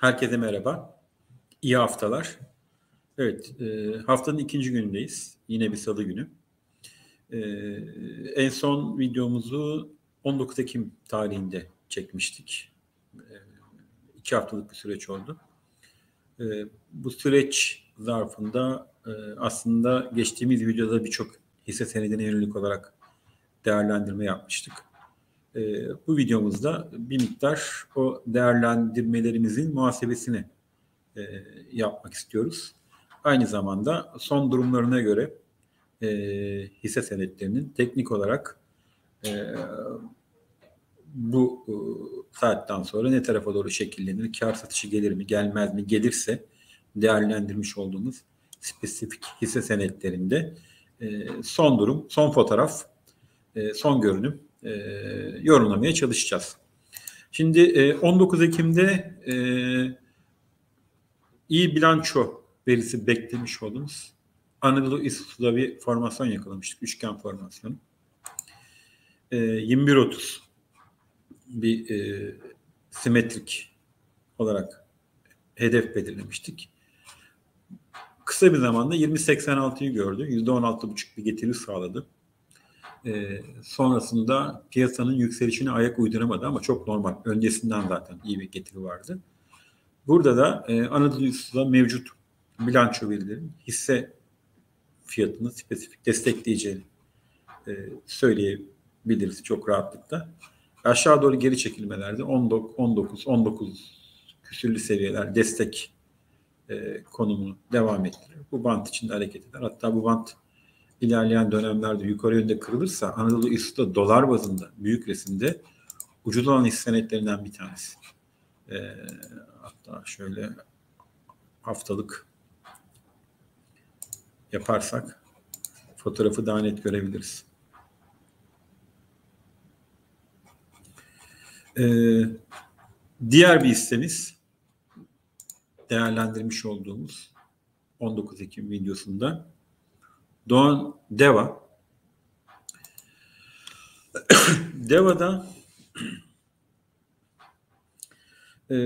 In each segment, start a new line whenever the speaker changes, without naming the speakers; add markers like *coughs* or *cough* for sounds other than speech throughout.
Herkese merhaba. İyi haftalar. Evet, e, haftanın ikinci günündeyiz. Yine bir salı günü. E, en son videomuzu 19 Ekim tarihinde çekmiştik. E, iki haftalık bir süreç oldu. E, bu süreç zarfında aslında geçtiğimiz videoda birçok hisse senedine yönelik olarak değerlendirme yapmıştık. E, bu videomuzda bir miktar o değerlendirmelerimizin muhasebesini e, yapmak istiyoruz. Aynı zamanda son durumlarına göre e, hisse senetlerinin teknik olarak e, bu e, saatten sonra ne tarafa doğru şekillenir, kar satışı gelir mi, gelmez mi, gelirse değerlendirmiş olduğumuz spesifik hisse senetlerinde e, son durum, son fotoğraf, e, son görünüm e, yorumlamaya çalışacağız. Şimdi e, 19 Ekim'de e, iyi bilanço verisi beklemiş olduğumuz Anadolu İSU'da bir formasyon yakalamıştık. Üçgen formasyonu. E, 21.30 bir e, simetrik olarak hedef belirlemiştik. Kısa bir zamanda 20.86'yı gördü. %16,5 bir getiri sağladı. E, sonrasında piyasanın yükselişine ayak uyduramadı ama çok normal. Öncesinden zaten iyi bir getiri vardı. Burada da e, Anadolu Üstü'de mevcut bilanço verilerin hisse fiyatını spesifik destekleyeceğini e, söyleyebiliriz çok rahatlıkla. Aşağı doğru geri çekilmelerde 19, 19, 19 küsürlü seviyeler destek e, konumunu devam ettirir. Bu bant içinde hareket eder. Hatta bu bant ilerleyen dönemlerde yukarı yönde kırılırsa Anadolu İSU'da dolar bazında büyük resimde ucuz olan hisse bir tanesi. E, hatta şöyle haftalık yaparsak fotoğrafı daha net görebiliriz. Ee, diğer bir hissemiz değerlendirmiş olduğumuz 19 Ekim videosunda Doğan Deva. Deva'da e,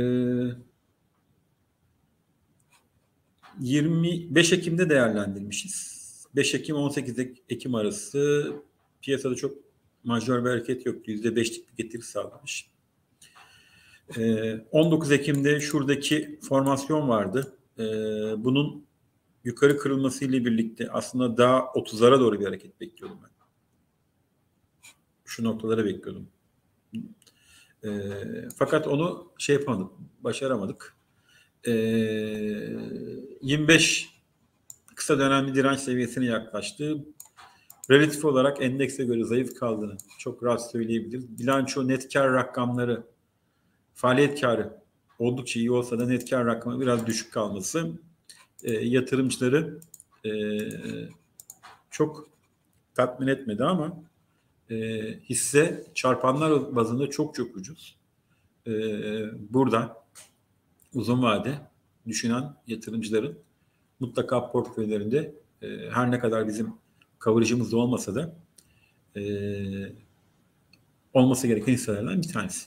25 Ekim'de değerlendirmişiz. 5 Ekim 18 Ekim arası piyasada çok majör bir hareket yoktu. %5'lik bir getiri sağlamış. 19 Ekim'de şuradaki formasyon vardı. Bunun yukarı kırılması ile birlikte aslında daha 30'lara doğru bir hareket bekliyordum ben. Şu noktalara bekliyordum. E, fakat onu şey yapamadık, başaramadık. E, 25 kısa dönemli direnç seviyesine yaklaştı. Relatif olarak endekse göre zayıf kaldığını çok rahat söyleyebiliriz. Bilanço net kar rakamları, faaliyet karı oldukça iyi olsa da net kar rakamı biraz düşük kalması e, yatırımcıları e, çok tatmin etmedi ama e, hisse çarpanlar bazında çok çok ucuz. E, burada uzun vade düşünen yatırımcıların mutlaka portföylerinde e, her ne kadar bizim coverage'ımız olmasa da e, olması gereken hisselerden bir tanesi.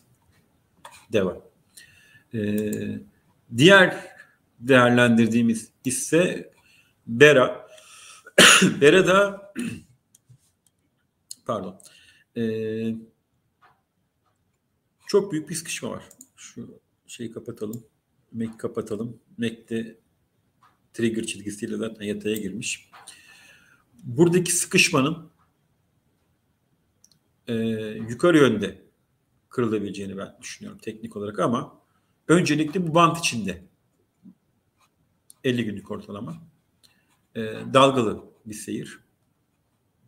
Devam. E, diğer değerlendirdiğimiz hisse Bera. *coughs* Bera da *coughs* pardon e, çok büyük bir sıkışma var. Şu şeyi kapatalım. Mac kapatalım. Mac'te trigger çizgisiyle zaten yataya girmiş. Buradaki sıkışmanın e, yukarı yönde kırılabileceğini ben düşünüyorum teknik olarak ama öncelikle bu bant içinde 50 günlük ortalama e, dalgalı bir seyir.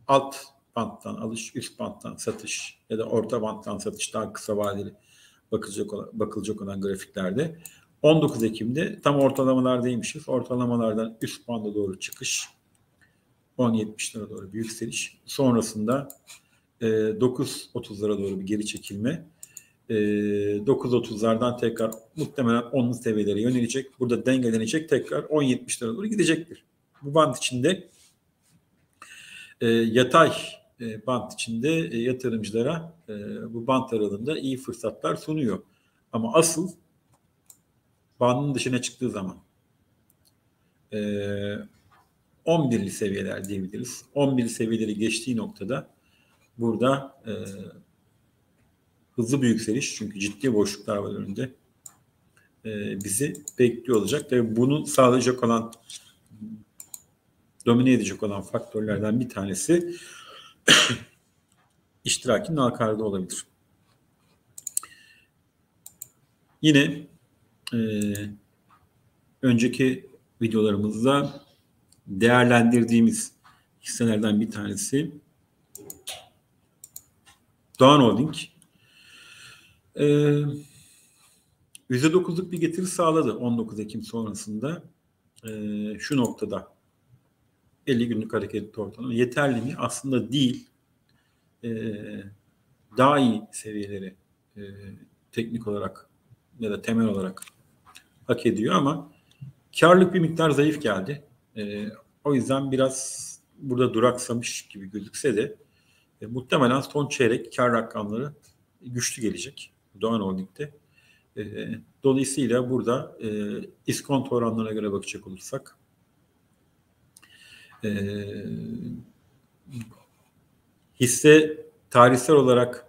Alt banttan alış, üst banttan satış ya da orta banttan satış daha kısa vadeli bakılacak olan, bakılacak olan grafiklerde 19 Ekim'de tam ortalamalardaymışız. Ortalamalardan üst banda doğru çıkış. 10.70'lere doğru bir yükseliş. Sonrasında e, 9.30'lara doğru bir geri çekilme. E, 9.30'lardan tekrar muhtemelen 10 seviyelere yönelecek. Burada dengelenecek. Tekrar 10.70'lere doğru gidecektir. Bu band içinde e, yatay e, band içinde e, yatırımcılara e, bu band aralığında iyi fırsatlar sunuyor. Ama asıl bandın dışına çıktığı zaman e, 11'li seviyeler diyebiliriz. 11'li seviyeleri geçtiği noktada burada e, hızlı bir yükseliş çünkü ciddi boşluklar var önünde e, bizi bekliyor olacak. Tabii bunu sağlayacak olan domine edecek olan faktörlerden bir tanesi *coughs* iştirakin halkarda olabilir. Yine e, önceki videolarımızda değerlendirdiğimiz hisselerden bir tanesi Doğan Holding. Ee, %9'luk bir getiri sağladı 19 Ekim sonrasında. Ee, şu noktada 50 günlük hareketli ortalama yeterli mi? Aslında değil. Ee, daha iyi seviyeleri e, teknik olarak ya da temel olarak hak ediyor ama karlık bir miktar zayıf geldi. E, o yüzden biraz burada duraksamış gibi gözükse de e, muhtemelen son çeyrek kar rakamları güçlü gelecek Doğan Holding'de. E, dolayısıyla burada e, iskonto oranlarına göre bakacak olursak e, hisse tarihsel olarak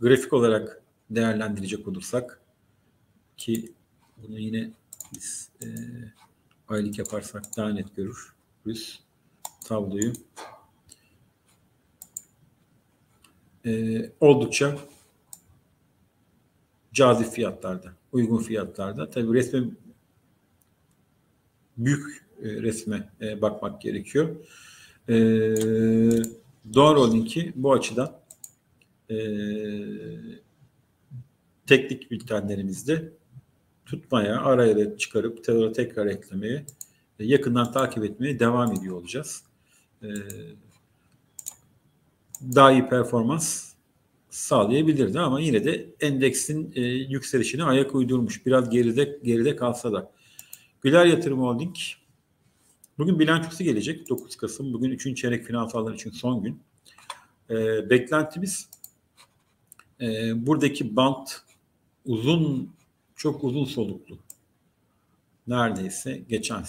grafik olarak değerlendirecek olursak ki bunu yine biz e, aylık yaparsak daha net görürüz tabloyu. E, oldukça cazip fiyatlarda, uygun fiyatlarda. Tabii resme büyük e, resme e, bakmak gerekiyor. E, Doğan Holding'i bu açıdan teknik bültenlerimizde tutmaya, araya çıkarıp tekrar, tekrar eklemeye, yakından takip etmeye devam ediyor olacağız. Daha iyi performans sağlayabilirdi ama yine de endeksin e, yükselişine ayak uydurmuş. Biraz geride geride kalsa da. Güler Yatırım Holding bugün bilançosu gelecek 9 Kasım. Bugün 3. çeyrek finansallar için son gün. E, beklentimiz e, buradaki bant uzun çok uzun soluklu. Neredeyse geçen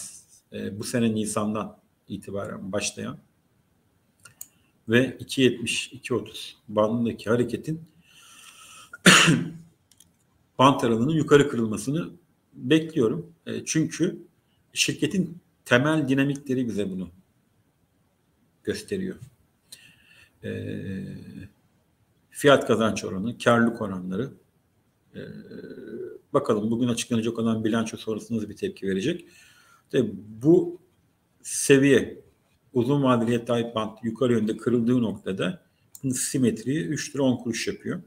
e, bu sene Nisan'dan itibaren başlayan ve 2.70-2.30 bandındaki hareketin *clears throat* bant aralığının yukarı kırılmasını bekliyorum. E, çünkü şirketin temel dinamikleri bize bunu gösteriyor. E, fiyat kazanç oranı, karlılık oranları, e, bakalım bugün açıklanacak olan bilanço sonrasında bir tepki verecek. Tabii bu seviye uzun vadeli taahhüt bant yukarı yönde kırıldığı noktada simetriyi 3 lira 10 kuruş yapıyor.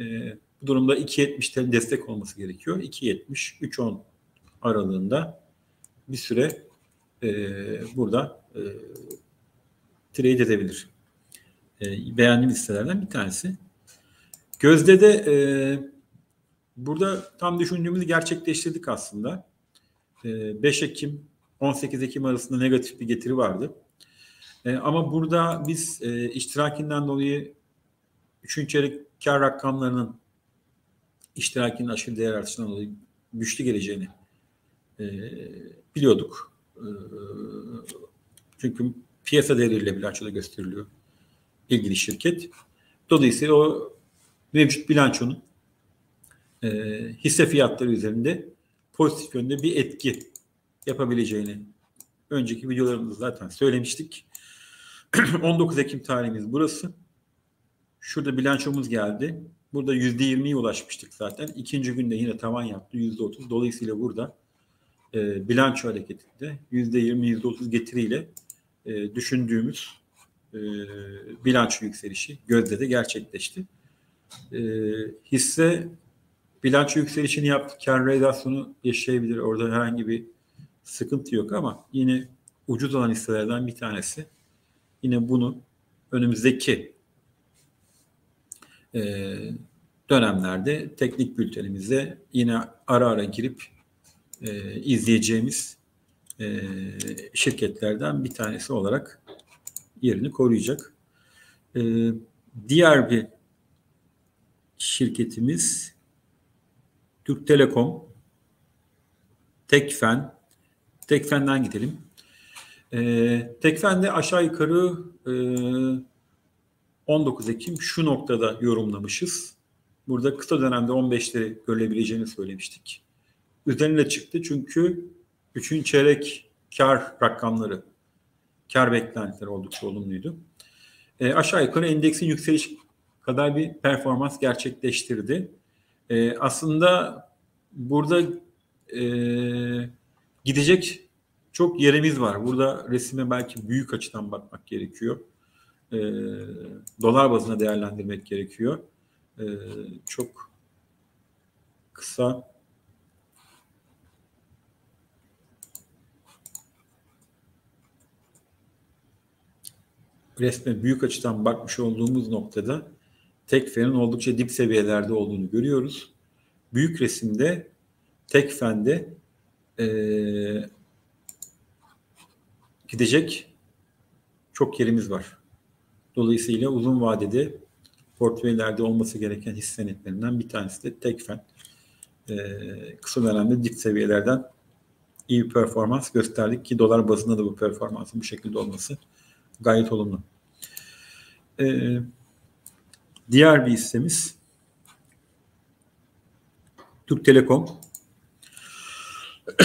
E, bu durumda 2.70'ten destek olması gerekiyor. 2.70 3.10 aralığında bir süre e, burada e, trade edebilir. E, beğendiğim listelerden bir tanesi. Gözde de e, burada tam düşündüğümüzü gerçekleştirdik aslında. E, 5 Ekim 18 Ekim arasında negatif bir getiri vardı. E, ama burada biz e, iştirakinden dolayı 3. çeyrek kar rakamlarının iştirakinin aşırı değer artışından dolayı güçlü geleceğini e, biliyorduk. E, çünkü piyasa değeriyle bilançoda gösteriliyor ilgili şirket. Dolayısıyla o mevcut bilançonun e, hisse fiyatları üzerinde pozitif yönde bir etki yapabileceğini önceki videolarımızda zaten söylemiştik. *clears throat* 19 Ekim tarihimiz burası. Şurada bilançomuz geldi. Burada %20'ye ulaşmıştık zaten. İkinci günde yine tavan yaptı %30. Dolayısıyla burada e, bilanço hareketinde %20, %30 getiriyle e, düşündüğümüz e, bilanço yükselişi gözde de gerçekleşti. E, hisse bilanço yükselişini yaptı. Kar realizasyonu yaşayabilir. Orada herhangi bir sıkıntı yok ama yine ucuz olan hisselerden bir tanesi. Yine bunu önümüzdeki e, dönemlerde teknik bültenimize yine ara ara girip e, izleyeceğimiz e, şirketlerden bir tanesi olarak yerini koruyacak. E, diğer bir şirketimiz Türk Telekom, Tekfen, Tekfen'den gidelim. E, Tekfen'de aşağı yukarı e, 19 Ekim şu noktada yorumlamışız. Burada kısa dönemde 15'leri görülebileceğini söylemiştik. Üzerine çıktı çünkü 3. çeyrek kar rakamları, kar beklentileri oldukça olumluydu. E, aşağı yukarı endeksin yükseliş kadar bir performans gerçekleştirdi. E, aslında burada e, gidecek çok yerimiz var. Burada resime belki büyük açıdan bakmak gerekiyor. E, dolar bazına değerlendirmek gerekiyor. E, çok kısa resme büyük açıdan bakmış olduğumuz noktada Tekfen'in oldukça dip seviyelerde olduğunu görüyoruz. Büyük resimde Tekfen'de e, gidecek çok yerimiz var. Dolayısıyla uzun vadede portföylerde olması gereken hisse senetlerinden bir tanesi de Tekfen. E, kısa dönemde dip seviyelerden iyi bir performans gösterdik ki dolar bazında da bu performansın bu şekilde olması gayet olumlu. Ee, diğer bir hissemiz Türk Telekom. *coughs*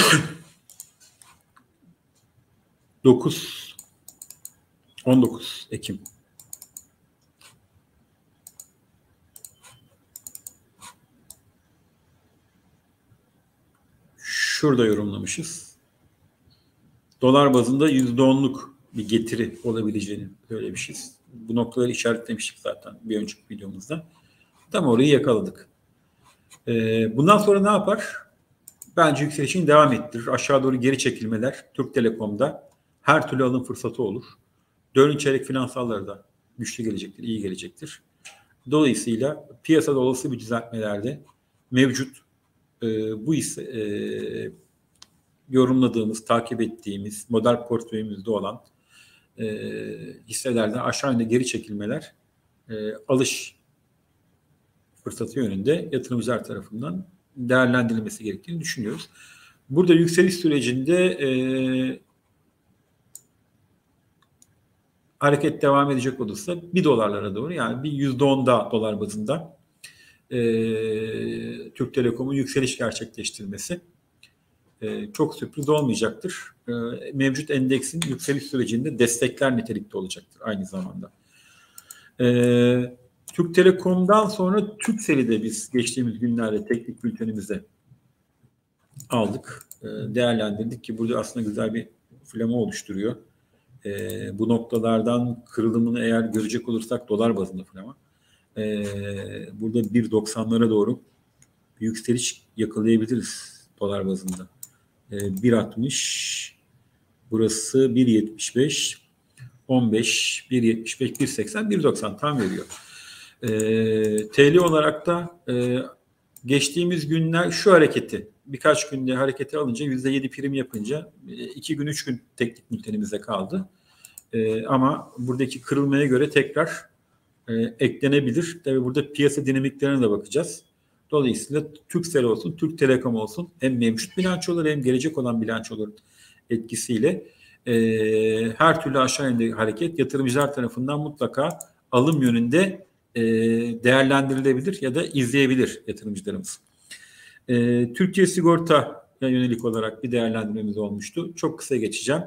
Dokuz 19 Ekim şurada yorumlamışız. Dolar bazında yüzde onluk bir getiri olabileceğini söylemişiz. Bu noktaları işaretlemiştik zaten bir önceki videomuzda. Tam orayı yakaladık. Ee, bundan sonra ne yapar? Bence yükselişin devam ettirir. Aşağı doğru geri çekilmeler Türk Telekom'da her türlü alım fırsatı olur. Dördüncü çeyrek finansalları da güçlü gelecektir, iyi gelecektir. Dolayısıyla piyasada olası bir düzeltmelerde mevcut e, bu ise e, yorumladığımız, takip ettiğimiz model portföyümüzde olan e, hisselerden aşağı yönde geri çekilmeler e, alış fırsatı yönünde yatırımcılar tarafından değerlendirilmesi gerektiğini düşünüyoruz. Burada yükseliş sürecinde e, hareket devam edecek olursa bir dolarlara doğru yani bir yüzde onda dolar bazında e, Türk Telekom'un yükseliş gerçekleştirmesi e, çok sürpriz olmayacaktır. E, mevcut endeksin yükseliş sürecinde destekler nitelikte olacaktır aynı zamanda. E, Türk Telekom'dan sonra Türkcell'i de biz geçtiğimiz günlerde teknik bültenimize aldık. E, değerlendirdik ki burada aslında güzel bir flama oluşturuyor. E, bu noktalardan kırılımını eğer görecek olursak dolar bazında flama. E, burada 1.90'lara doğru bir yükseliş yakalayabiliriz dolar bazında. 1.60 ee, burası 1.75 15 1.75 1.80 1.90 tam veriyor. E, ee, TL olarak da e, geçtiğimiz günler şu hareketi birkaç günde hareketi alınca %7 prim yapınca e, iki gün üç gün teknik bültenimizde kaldı. E, ama buradaki kırılmaya göre tekrar e, eklenebilir. Tabii burada piyasa dinamiklerine de bakacağız. Dolayısıyla Türksel olsun, Türk Telekom olsun hem mevcut bilançoları hem gelecek olan bilançoların etkisiyle e, her türlü aşağı yönde hareket yatırımcılar tarafından mutlaka alım yönünde e, değerlendirilebilir ya da izleyebilir yatırımcılarımız. E, Türkiye Sigorta yönelik olarak bir değerlendirmemiz olmuştu. Çok kısa geçeceğim.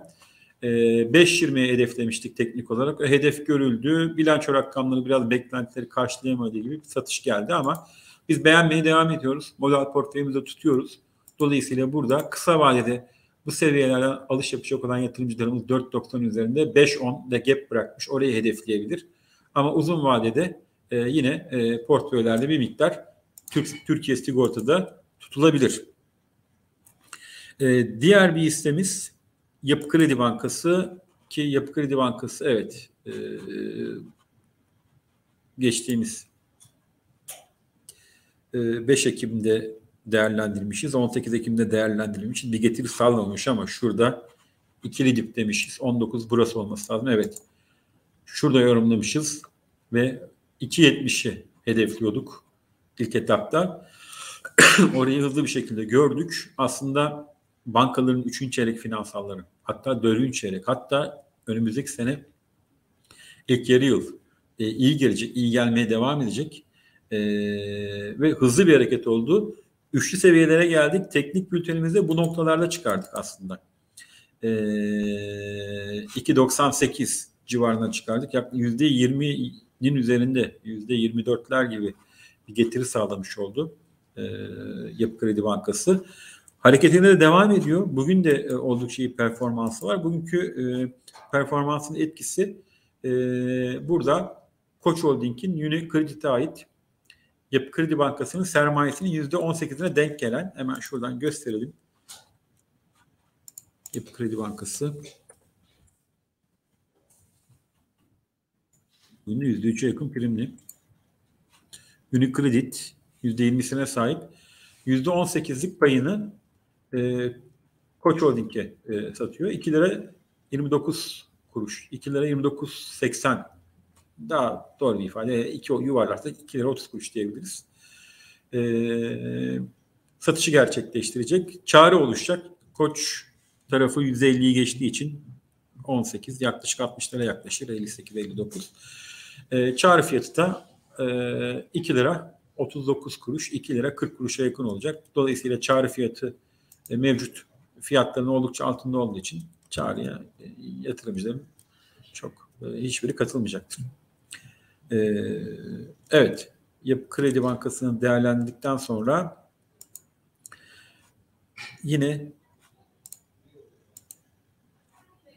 E, 5.20'ye hedeflemiştik teknik olarak. O hedef görüldü. Bilanço rakamları biraz beklentileri karşılayamadığı gibi bir satış geldi ama biz beğenmeye devam ediyoruz. Model portföyümüzde tutuyoruz. Dolayısıyla burada kısa vadede bu seviyelerden alış yapacak olan yatırımcılarımız 4.90 üzerinde 5.10 de gap bırakmış. Orayı hedefleyebilir. Ama uzun vadede e, yine e, portföylerde bir miktar Türk, Türkiye sigortada tutulabilir. E, diğer bir hissemiz Yapı Kredi Bankası ki Yapı Kredi Bankası evet e, geçtiğimiz 5 ee, Ekim'de değerlendirmişiz. 18 Ekim'de değerlendirilmiş. Bir getiri sağlamamış ama şurada ikili dip demişiz. 19 burası olması lazım. Evet. Şurada yorumlamışız ve 2.70'i hedefliyorduk ilk etapta. *clears throat* orayı hızlı bir şekilde gördük. Aslında bankaların 3. çeyrek finansalları hatta 4. çeyrek hatta önümüzdeki sene ilk yarı yıl e, iyi gelecek, iyi gelmeye devam edecek e, ve hızlı bir hareket oldu. Üçlü seviyelere geldik. Teknik bültenimizde bu noktalarda çıkardık aslında. E, 2.98 civarına çıkardık. Yaklaşık %20'nin üzerinde %24'ler gibi bir getiri sağlamış oldu e, Yapı Kredi Bankası. Hareketine de devam ediyor. Bugün de e, oldukça iyi performansı var. Bugünkü e, performansın etkisi e, burada Koç Holding'in Unique Credit'e ait Yapı Kredi Bankası'nın sermayesinin %18'ine denk gelen hemen şuradan gösterelim. Yapı Kredi Bankası Bugün %3'e yakın primli. Unicredit %20'sine sahip. %18'lik payını e, Koç Holding'e e, satıyor. 2 lira 29 kuruş. 2 lira 29.80 daha doğru bir ifade. 2 yuvarlarsa 2 lira 30 kuruş diyebiliriz. E, satışı gerçekleştirecek. Çare oluşacak. Koç tarafı %50'yi geçtiği için 18 yaklaşık 60 lira yaklaşır 58-59. E, çağrı fiyatı da e, 2 lira 39 kuruş 2 lira 40 kuruşa yakın olacak. Dolayısıyla çağrı fiyatı e, mevcut fiyatların oldukça altında olduğu için çağrıya e, yatırımcıların çok e, hiçbiri katılmayacaktır. E, evet Yapı Kredi Bankası'nın değerlendikten sonra yine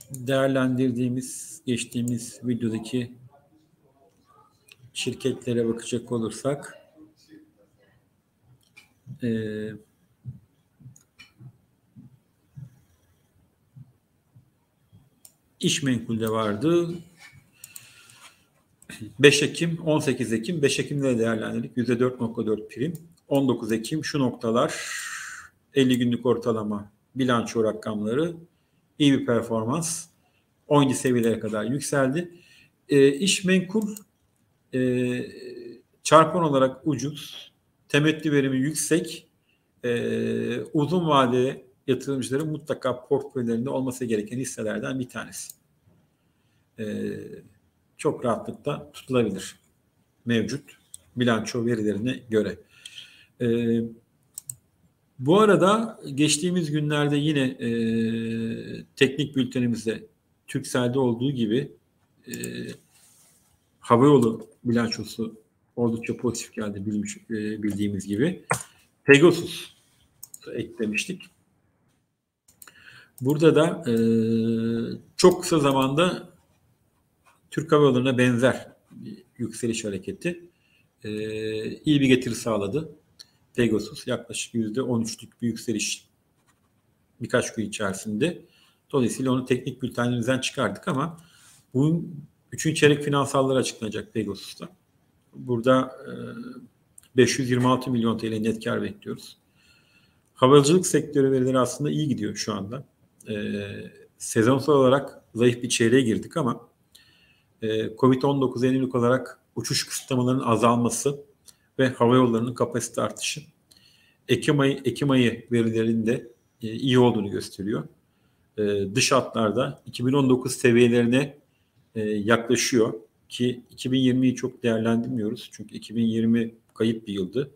değerlendirdiğimiz geçtiğimiz videodaki şirketlere bakacak olursak e, iş menkulde vardı. 5 Ekim, 18 Ekim, 5 Ekim'de değerlendirdik. %4.4 prim. 19 Ekim şu noktalar 50 günlük ortalama bilanço rakamları iyi bir performans. 17 seviyelere kadar yükseldi. E, iş menkul e, çarpan olarak ucuz, temettü verimi yüksek, e, uzun vadeli yatırımcıların mutlaka portföylerinde olması gereken hisselerden bir tanesi. E, çok rahatlıkla tutulabilir mevcut bilanço verilerine göre. E, bu arada geçtiğimiz günlerde yine e, teknik bültenimizde Türksel'de olduğu gibi e, havayolu bilançosu oldukça pozitif geldi bilmiş, e, bildiğimiz gibi. Pegasus eklemiştik. Burada da e, çok kısa zamanda Türk Hava Yolları'na benzer bir yükseliş hareketi e, iyi bir getiri sağladı. Pegasus yaklaşık yüzde 13'lük bir yükseliş birkaç gün içerisinde. Dolayısıyla onu teknik bültenlerimizden çıkardık ama bu üçüncü çeyrek finansalları açıklanacak Pegasus'ta. Burada e, 526 milyon TL net kar bekliyoruz. Havacılık sektörü verileri aslında iyi gidiyor şu anda. E, sezonsal olarak zayıf bir çeyreğe girdik ama e, Covid-19 yenilik olarak uçuş kısıtlamalarının azalması ve hava yollarının kapasite artışı Ekim ayı, Ekim ayı verilerinde e, iyi olduğunu gösteriyor. E, dış hatlarda 2019 seviyelerine e, yaklaşıyor ki 2020'yi çok değerlendirmiyoruz. Çünkü 2020 kayıp bir yıldı.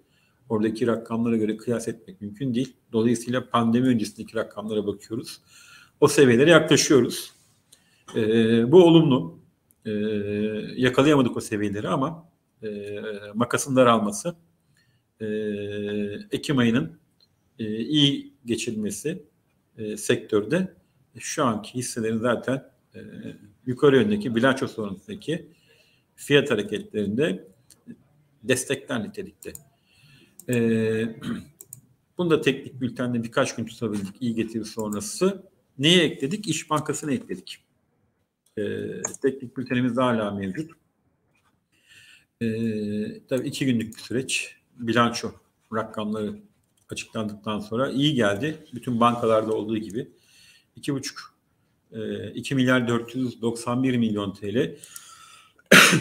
Oradaki rakamlara göre kıyas etmek mümkün değil. Dolayısıyla pandemi öncesindeki rakamlara bakıyoruz. O seviyelere yaklaşıyoruz. E, bu olumlu. E, yakalayamadık o seviyeleri ama e, makasın daralması e, Ekim ayının e, iyi geçilmesi e, sektörde şu anki hisselerin zaten e, yukarı yöndeki bilanço sonrasındaki fiyat hareketlerinde destekler nitelikte. Ee, *clears throat* bunu da teknik bültende birkaç gün tutabildik iyi getiri sonrası. Neye ekledik? İş Bankası'na ekledik. Ee, teknik bültenimiz hala mevcut. Ee, tabii iki günlük bir süreç. Bilanço rakamları açıklandıktan sonra iyi geldi. Bütün bankalarda olduğu gibi. 2,5 2 milyar 491 milyon TL *coughs*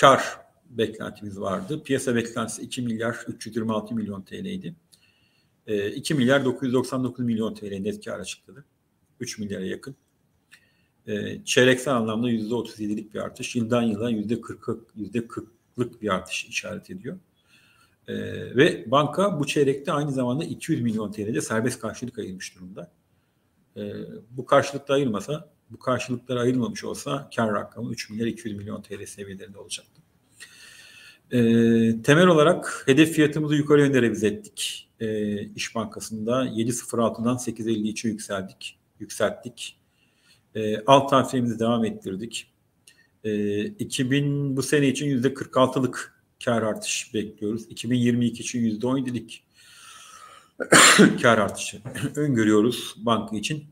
kar beklentimiz vardı. Piyasa beklentisi 2 milyar 326 milyon TL'ydi. E, 2 milyar 999 milyon TL net kar açıkladı. 3 milyara yakın. E, çeyreksel anlamda %37'lik bir artış. Yıldan yıla %40'lık %40'lık bir artış işaret ediyor. E, ve banka bu çeyrekte aynı zamanda 200 milyon TL'de serbest karşılık ayırmış durumda. E, bu karşılıkta ayırmasa, bu karşılıklar ayırmamış olsa kar rakamı 3 milyar 200 milyon TL seviyelerinde olacaktı. E, temel olarak hedef fiyatımızı yukarı yönde revize ettik. E, İş Bankası'nda 7.06'dan 8.53'e yükseldik, yükselttik. E, alt tavsiyemizi devam ettirdik. E, 2000 bu sene için %46'lık kar artış bekliyoruz. 2022 için %17'lik *coughs* kar artışı *coughs* öngörüyoruz banka için.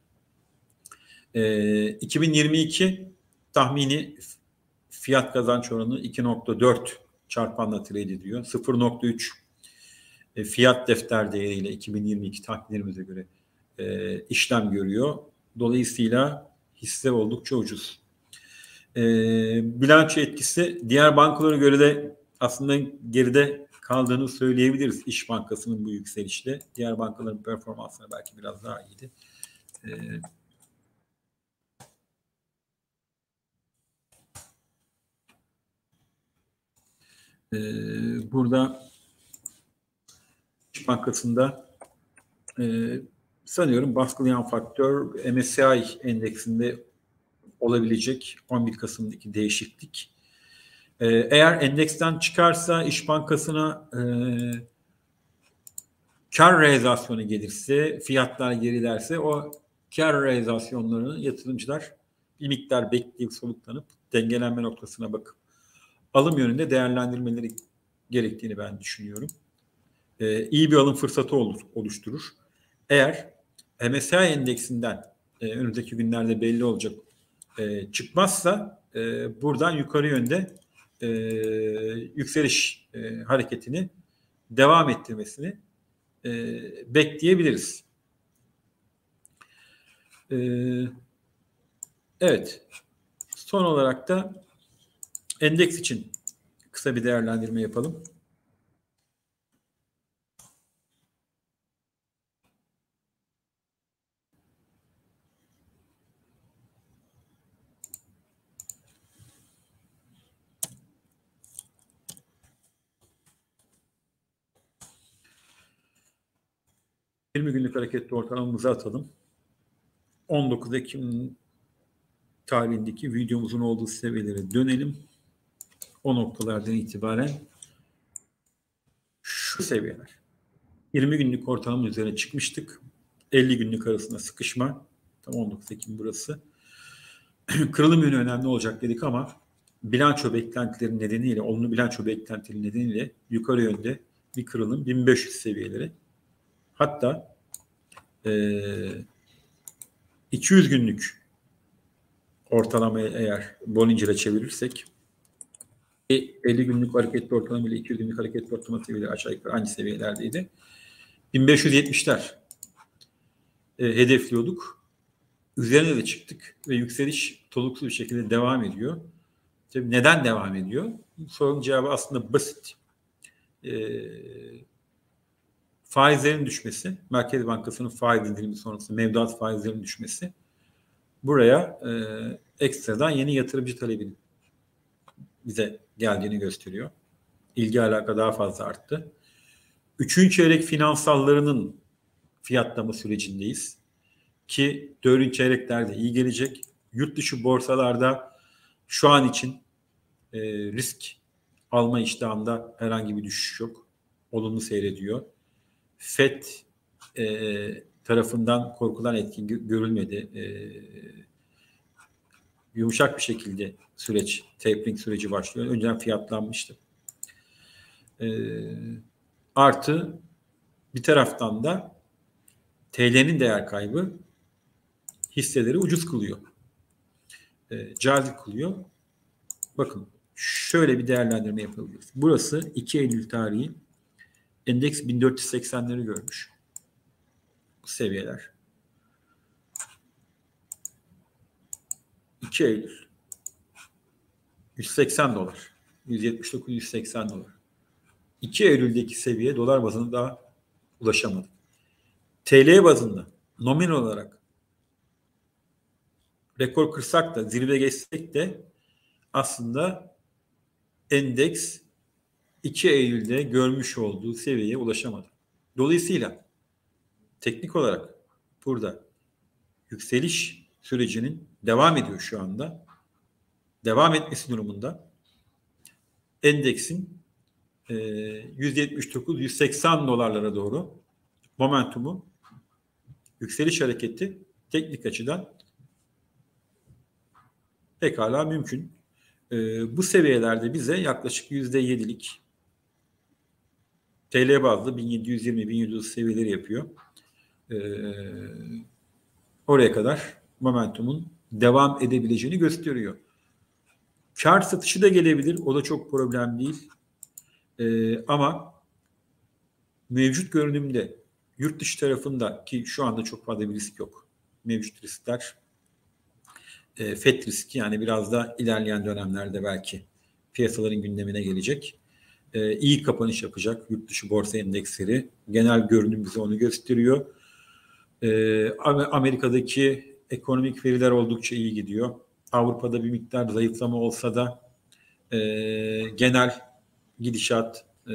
E, 2022 tahmini fiyat kazanç oranı 2.4 çarpanla trade ediyor. 0.3 e, fiyat defter değeriyle 2022 tahminlerimize göre e, işlem görüyor. Dolayısıyla hisse oldukça ucuz. E, bilanço etkisi diğer bankalara göre de aslında geride kaldığını söyleyebiliriz İş Bankası'nın bu yükselişle. Diğer bankaların performansları belki biraz daha iyiydi. E, e, burada İş Bankası'nda e, sanıyorum baskılayan faktör MSCI endeksinde olabilecek 11 Kasım'daki değişiklik. Ee, eğer endeksten çıkarsa İş Bankası'na e, kar realizasyonu gelirse, fiyatlar gerilerse o kar realizasyonlarını yatırımcılar bir miktar bekleyip soluklanıp dengelenme noktasına bakıp alım yönünde değerlendirmeleri gerektiğini ben düşünüyorum. Ee, iyi bir alım fırsatı olur, oluşturur. Eğer MSCI endeksinden e, önümüzdeki günlerde belli olacak e, çıkmazsa e, buradan yukarı yönde e, yükseliş e, hareketini devam ettirmesini e, bekleyebiliriz. E, evet. Son olarak da endeks için kısa bir değerlendirme yapalım. 20 günlük hareketli ortalamamızı atalım. 19 Ekim tarihindeki videomuzun olduğu seviyelere dönelim. O noktalardan itibaren şu seviyeler. 20 günlük ortalamanın üzerine çıkmıştık. 50 günlük arasında sıkışma. Tam 19 Ekim burası. *clears throat* Kırılım yönü önemli olacak dedik ama bilanço beklentileri nedeniyle, olumlu bilanço beklentileri nedeniyle yukarı yönde bir kırılım 1500 seviyeleri Hatta e, 200 günlük ortalamayı eğer Bollinger'e çevirirsek 50 günlük hareketli ortalama ile 200 günlük hareketli ortalama seviyeleri aşağı yukarı aynı seviyelerdeydi. 1570'ler e, hedefliyorduk. Üzerine de çıktık ve yükseliş toluksuz bir şekilde devam ediyor. Tabii neden devam ediyor? Sorunun cevabı aslında basit. E, faizlerin düşmesi, Merkez Bankası'nın faiz indirimi sonrası mevduat faizlerinin düşmesi buraya e, ekstradan yeni yatırımcı talebinin bize geldiğini gösteriyor. İlgi alaka daha fazla arttı. Üçüncü çeyrek finansallarının fiyatlama sürecindeyiz. Ki dördüncü çeyreklerde iyi gelecek. Yurt dışı borsalarda şu an için e, risk alma iştahında herhangi bir düşüş yok. Olumlu seyrediyor. FED e, tarafından korkulan etkin görülmedi. E, yumuşak bir şekilde süreç, tapering süreci başlıyor. Önceden fiyatlanmıştı. E, artı bir taraftan da TL'nin değer kaybı hisseleri ucuz kılıyor. E, cazip kılıyor. Bakın şöyle bir değerlendirme yapabiliriz. Burası 2 Eylül tarihi Endeks 1480'leri görmüş. Bu seviyeler. 2 Eylül. 180 dolar. 179-180 dolar. 2 Eylül'deki seviye dolar bazında daha ulaşamadı. TL bazında nominal olarak rekor kırsak da zirve geçsek de aslında endeks 2 Eylül'de görmüş olduğu seviyeye ulaşamadı. Dolayısıyla teknik olarak burada yükseliş sürecinin devam ediyor şu anda. Devam etmesi durumunda endeksin 179-180 dolarlara doğru momentumu yükseliş hareketi teknik açıdan pekala mümkün. bu seviyelerde bize yaklaşık %7'lik TL bazlı 1720-1730 seviyeleri yapıyor. oraya kadar momentumun devam edebileceğini gösteriyor. Kar satışı da gelebilir. O da çok problem değil. Ee, ama mevcut görünümde yurt dışı tarafında ki şu anda çok fazla bir risk yok. Mevcut riskler e, FED riski yani biraz da ilerleyen dönemlerde belki piyasaların gündemine gelecek. E, iyi kapanış yapacak yurt dışı borsa endeksleri. Genel görünüm bize onu gösteriyor. E, Amerika'daki ekonomik veriler oldukça iyi gidiyor. Avrupa'da bir miktar zayıflama olsa da e, genel gidişat e,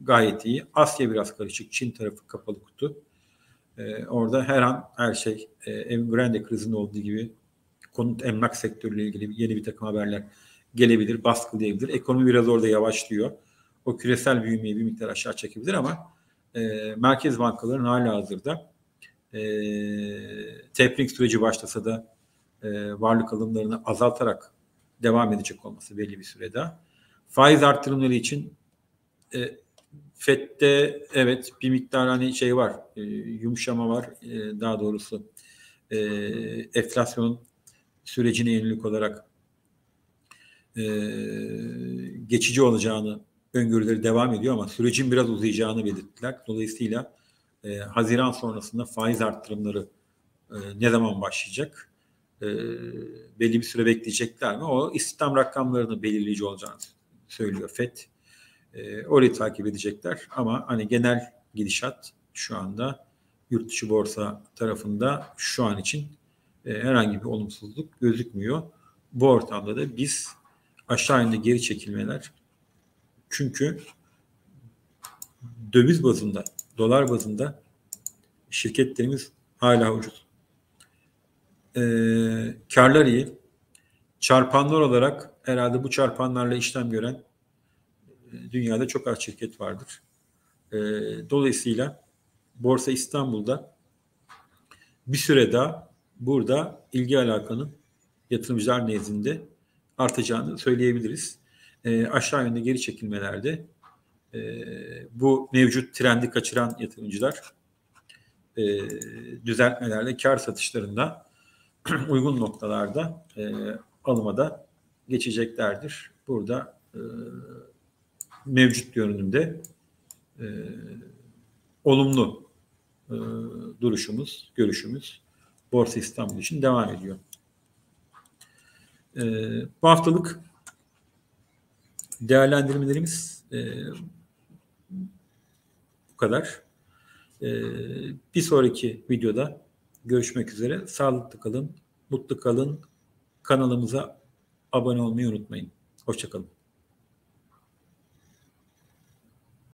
gayet iyi. Asya biraz karışık. Çin tarafı kapalı kutu. E, orada her an her şey e, Evergrande krizinde olduğu gibi konut emlak sektörüyle ilgili yeni bir takım haberler gelebilir, baskılayabilir. Ekonomi biraz orada yavaşlıyor. O küresel büyümeyi bir miktar aşağı çekebilir ama e, merkez bankaların hala hazırda e, tapering süreci başlasa da e, varlık alımlarını azaltarak devam edecek olması belli bir sürede. Faiz artırımları için e, FED'de evet bir miktar hani şey var, e, yumuşama var. E, daha doğrusu e, enflasyonun sürecine yönelik olarak e, geçici olacağını öngörüleri devam ediyor ama sürecin biraz uzayacağını belirttiler. Dolayısıyla e, Haziran sonrasında faiz arttırımları e, ne zaman başlayacak? E, belli bir süre bekleyecekler mi? O istihdam rakamlarını belirleyici olacağını söylüyor FED. E, orayı takip edecekler ama hani genel gidişat şu anda yurt dışı borsa tarafında şu an için e, herhangi bir olumsuzluk gözükmüyor. Bu ortamda da biz aşağı yönde geri çekilmeler çünkü döviz bazında, dolar bazında şirketlerimiz hala ucuz. Ee, karlar iyi. Çarpanlar olarak herhalde bu çarpanlarla işlem gören e, dünyada çok az şirket vardır. Ee, dolayısıyla Borsa İstanbul'da bir süre daha burada ilgi alakanın yatırımcılar nezdinde artacağını söyleyebiliriz. E, aşağı yönde geri çekilmelerde e, bu mevcut trendi kaçıran yatırımcılar e, düzeltmelerle kar satışlarında *clears throat* uygun noktalarda e, alımada geçeceklerdir. Burada e, mevcut görünümde e, olumlu e, duruşumuz, görüşümüz Borsa İstanbul için devam ediyor. E, bu haftalık değerlendirmelerimiz e, bu kadar. E, bir sonraki videoda görüşmek üzere. Sağlıklı kalın, mutlu kalın. Kanalımıza abone olmayı unutmayın. Hoşçakalın.